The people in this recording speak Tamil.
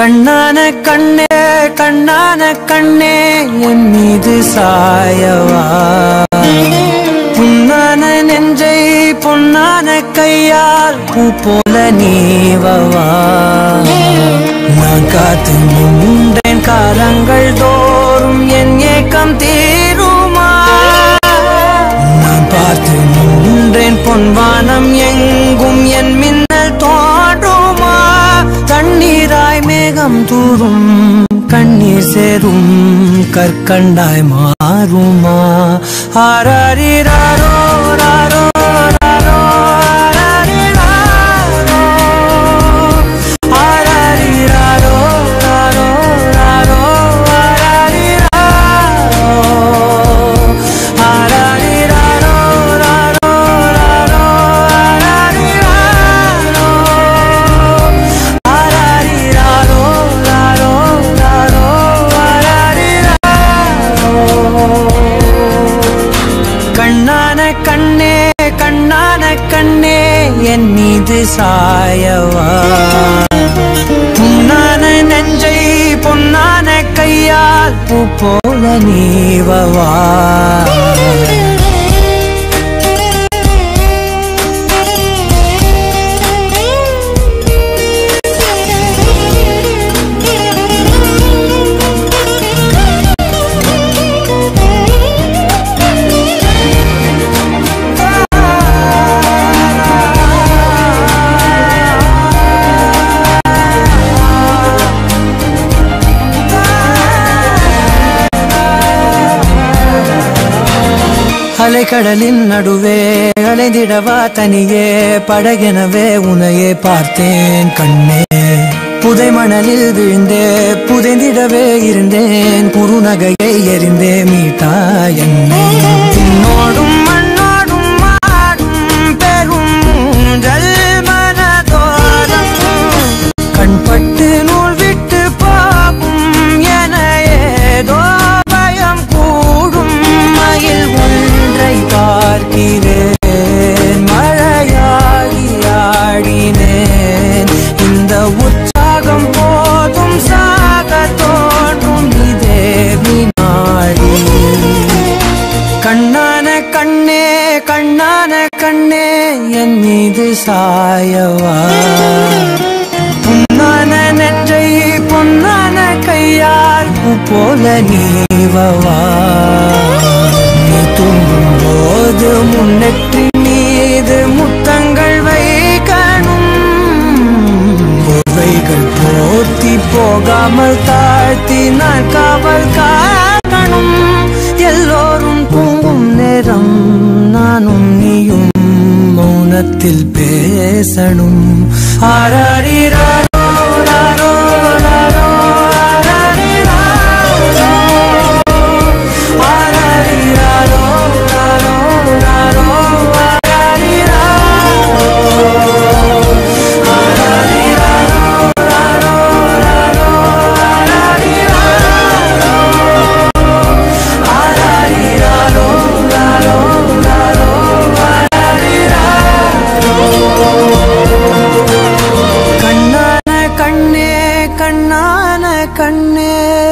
கண்ணான கண்ணே கண்ணான கண்ணே என் மீது சாயவா? புண்ணான நெஞ்சை பொன்னான கையால் பூ போல நீவவா? நான் காத்து நின்றேன் காலங்கள் தோறும் என் ஏக்கம் தீருமா? நான் பார்த்து முன்றேன் பொன்வா உலகம் தூரும் கண்ணீர் சேரும் கற்கண்டாய் மாறுமா? ஆராரிராரோ கண்ணே கண்ணான கண்ணே என் மீது சாயவா? புண்ணான நெஞ்சை பொன்னான கையால் பூ போல நீவவா? அலைக்கடலின் நடுவே அலைந்திடவா தனியே படகெனவே உனையே பார்த்தேன் கண்ணே. புதை மணலில் விழுந்தே புதைந்திடவே இருந்தேன் குறுநகையை எறிந்தே மீட்டா என்னை. மீது சாயவா? புண்ணான நெற்றை பொன்னான கையால் போல நீவவா? நீ தும்பும் போது முன்னெற்றி மீது முத்தங்கள் வைக்கணும். போர்வைகள் போர்த்தி போகாமல் தாழ்த்தி நான் காவல் காக்கணும் நீயும் மௌனத்தில் பேசணும் ஆராரிராரோ கண்ணே.